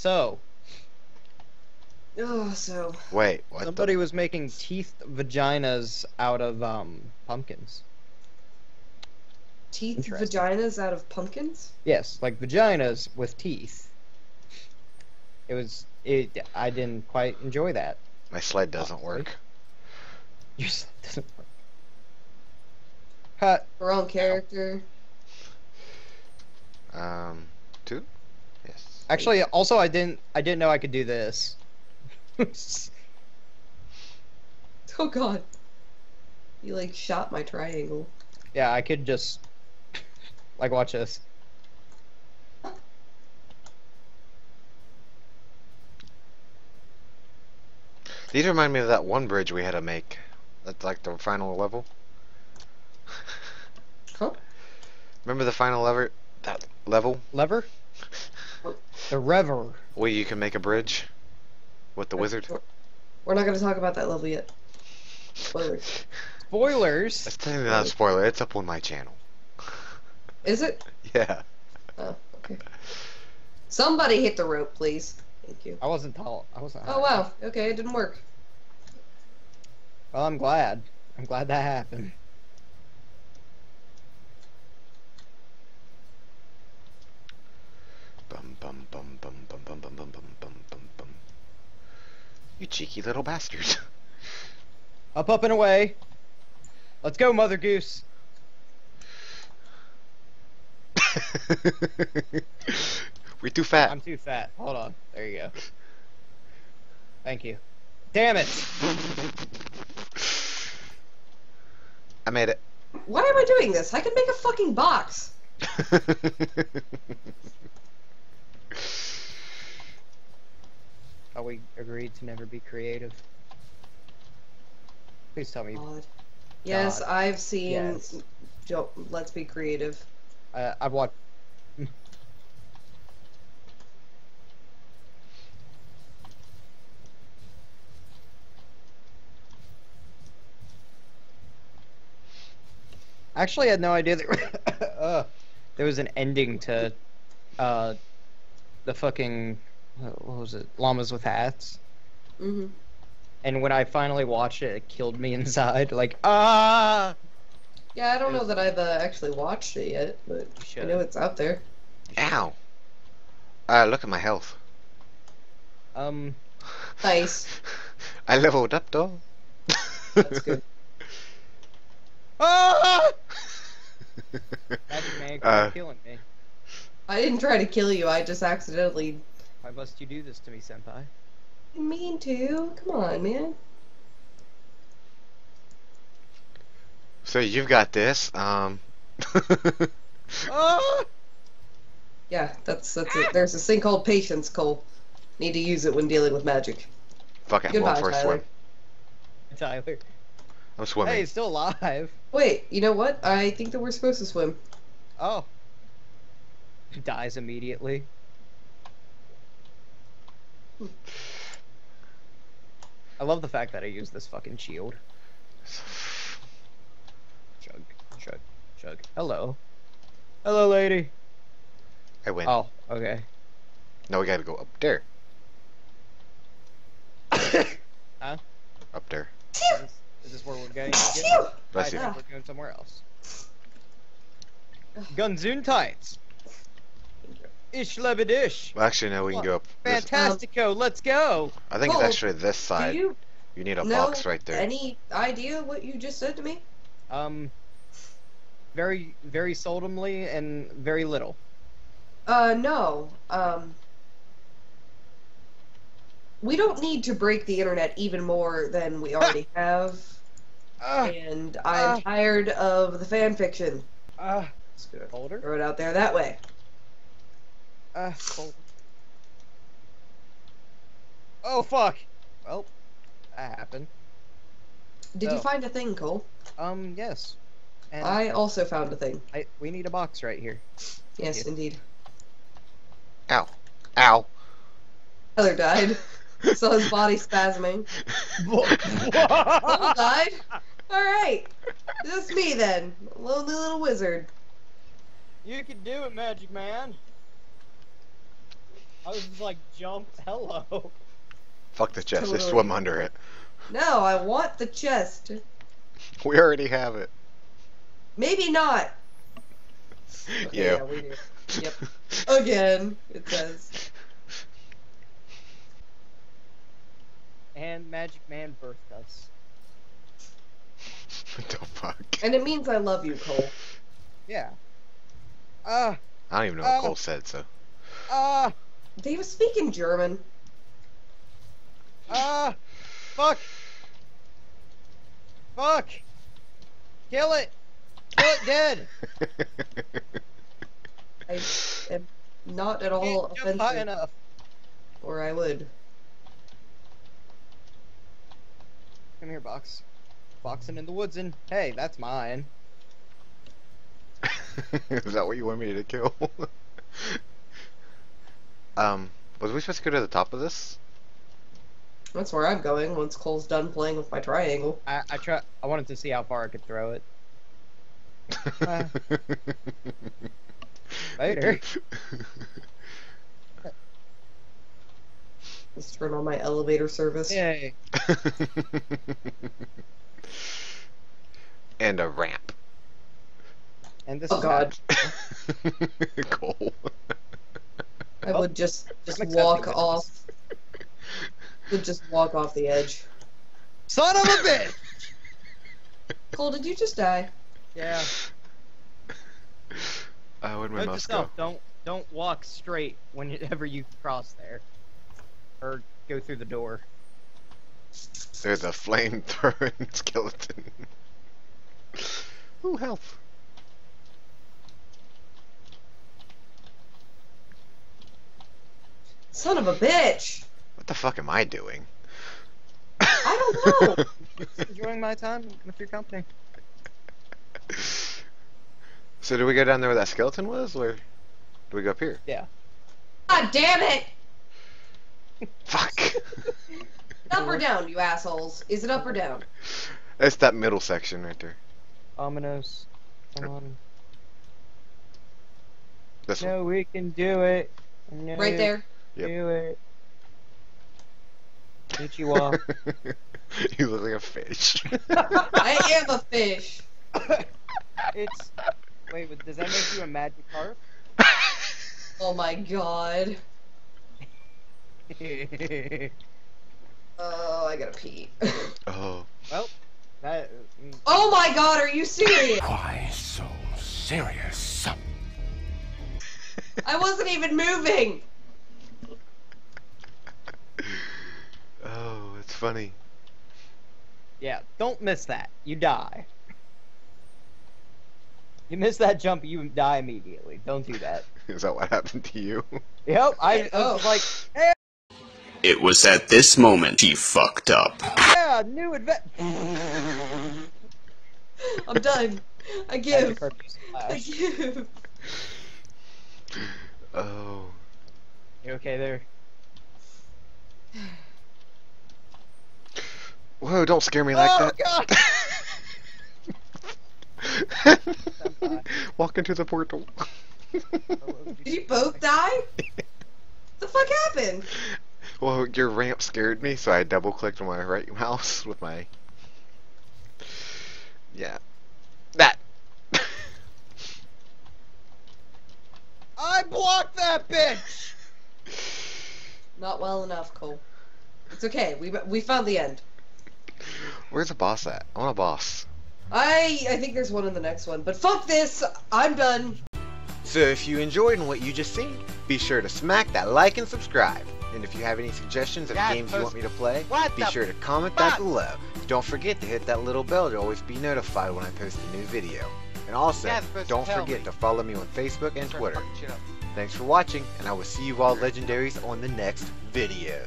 So, Oh, so Wait, what somebody the? was making teeth vaginas out of um pumpkins. teeth vaginas out of pumpkins? Yes, like vaginas with teeth. It was it. I didn't quite enjoy that. My sled doesn't Honestly. work. Your sled doesn't work. Cut. Wrong character. Um, two? Yes. Actually, also I didn't. I didn't know I could do this. Oh god. You like shot my triangle. yeah, I could just like watch this. These remind me of that one bridge we had to make. That's like the final level. Huh? Remember the final lever? That level Lever. The rever. where you can make a bridge with the wizard. We're not gonna talk about that level yet. Spoilers. Spoilers. That's technically not a spoiler. It's up on my channel. Is it? Yeah. Oh, okay. Somebody hit the rope, please. Thank you. I wasn't tall. I wasn't. Oh wow. Okay, it didn't work. Well, I'm glad. I'm glad that happened. Cheeky little bastards. Up, up, and away. Let's go, Mother Goose. We're too fat. I'm too fat. Hold on. There you go. Thank you. Damn it. I made it. Why am I doing this? I can make a fucking box. Oh, we agreed to never be creative. Please tell me. God. Yes, God. I've seen. Yes. Let's be creative. Uh, I've watched. Actually, I had no idea that uh, there was an ending to uh, the fucking what was it? Llamas with hats. hmm And when I finally watched it, it killed me inside. Like ah. Yeah, I don't know that I've uh, actually watched it yet, but I know it's out there. Ow. Uh, look at my health. Um. Nice. I leveled up, though. That's good. Ah! Magic man, quit Uh, killing me. I didn't try to kill you. I just accidentally Why must you do this to me, senpai? didn't mean to. Come on, man. so you've got this. Um. Ah! Yeah, that's that's it. There's this thing called patience, Cole. Need to use it when dealing with magic. Fuck it. I'm going Goodbye, for a Tyler. swim. Tyler. I'm swimming. Hey, he's still alive. Wait, you know what? I think that we're supposed to swim. Oh. Dies immediately. I love the fact that I use this fucking shield. Chug, chug, chug. Hello. Hello, lady. I win. Oh, okay. Now we gotta go up there. Huh? Up there. Is this, is this where we're going? Phew! Bless I you. thought we're going somewhere else. Gunzoon tights. Ish lebedish. Well, actually, no, we can go up. This, Fantastico, let's go. I think Cole, it's actually this side. Do side. you You need a know box right there. any idea what you just said to me? Um, very, very seldomly and very little. Uh, no. Um, we don't need to break the internet even more than we already have, Ah, and I'm Ah. tired of the fan fiction. ah, Just gonna colder. throw it out there that way. Ah, cold. Oh fuck. Well, that happened. Did you Oh. find a thing, Cole? Um, yes. And I also found a thing. I, we need a box right here. Yes, you. indeed. Ow. Ow. Tyler died. Saw his body spasming. Cole died. All right, just me then, lonely little wizard. You can do it, Magic Man. I was just like, jumped. hello. Fuck the chest, just Totally. swim under it. No, I want the chest. We already have it. Maybe not. Okay, Yeah. we do. Yep. Again, it says. And Magic Man birthed us. What the fuck? And it means I love you, Cole. Yeah. Ah, I don't even know what Oh. Cole said, so. ah, They was speaking German. ah, fuck. Fuck. Kill it. Kill it dead. I am not at all Can't high enough. or I would. Come here, Box. Boxing in the woods and hey, that's mine. Is that what you want me to kill? um, was we supposed to go to the top of this? That's where I'm going once Cole's done playing with my triangle. I I try. I wanted to see how far I could throw it. Uh, Later. Let's turn on my elevator service. Yay. and a ramp. And this Oh is god. Cole. I would just just walk off. Would just walk off the edge. Son of a bitch. Cole, did you just die? Yeah. Uh, where'd my Note to mouse go? don't don't walk straight whenever you cross there, or go through the door. There's a flame-throwing skeleton. Ooh, health. Son of a bitch! What the fuck am I doing? I don't know. Just enjoying my time with your company. so do we go down there where that skeleton was, or do we go up here? Yeah. God damn it! Fuck! Up or down, you assholes? Is it up or down? It's that middle section right there. Ominous. Come on. This one. No, we can do it. No, Right there. Yep. Do it. Ichiwa. you look like a fish. I am a fish. it's. Wait, does that make you a magic carp? Oh my god. Oh, I gotta pee. oh. well, that. mm, oh my god, are you serious? Why so serious? I wasn't even moving. Oh, it's funny. Yeah, don't miss that. You die. You miss that jump, you die immediately. Don't do that. Is that what happened to you? Yep, I, I Oh. was like, hey, It was at this moment she fucked up. yeah, new advent. I'm done. I Magic give. I give. Oh. You okay there? Whoa, don't scare me like oh that. god! Walk into the portal. Did you both die? the fuck happened? well, your ramp scared me, so I double clicked on my right mouse with my. Yeah. That! I blocked that bitch. Not well enough, Cole. It's okay. We we found the end. Where's the boss at? I want a boss. I I think there's one in the next one. But fuck this. I'm done. So if you enjoyed what you just seen, be sure to smack that like and subscribe. And if you have any suggestions of Yeah, games you want me to play, What be sure to comment fuck? that below. Don't forget to hit that little bell to always be notified when I post a new video. And also, Yeah, it's supposed to don't tell forget me. to follow me on Facebook and Twitter. fucking shit up. Thanks for watching, and I will see you all legendaries on the next video.